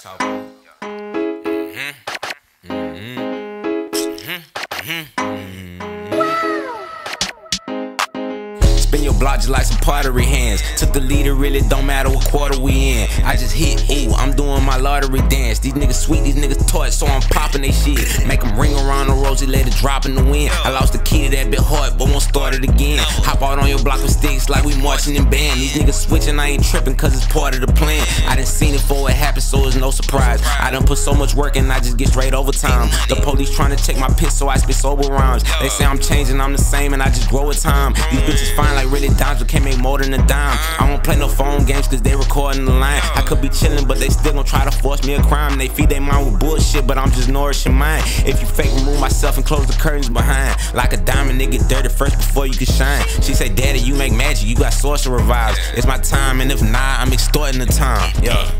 Spin your block just like some pottery hands. Took the leader, really don't matter what quarter we in. I just hit, ooh, I'm doing my lottery dance. These niggas sweet, these niggas toy, so I'm popping they shit. Make them ring around the rosy, let it drop in the wind. I lost the key to that bit hard, won't start it again. Hop out on your block with sticks like we marching in band. These niggas switching, I ain't tripping, cause it's part of the plan. I done seen it before it happened, so it's no surprise. I done put so much work and I just get straight overtime. The police trying to take my piss, so I spit sober rhymes. They say I'm changing, I'm the same, and I just grow with time. These bitches fine like really dimes, more than a dime. I don't play no phone games, cause they recording the line. I could be chillin', but they still gon' try to force me a crime. They feed their mind with bullshit, but I'm just nourishing mine. If you fake, remove myself and close the curtains behind. Like a diamond, get dirty first before you can shine. She say, Daddy, you make magic, you got sorcerer vibes. It's my time, and if not, I'm extorting the time. Yeah.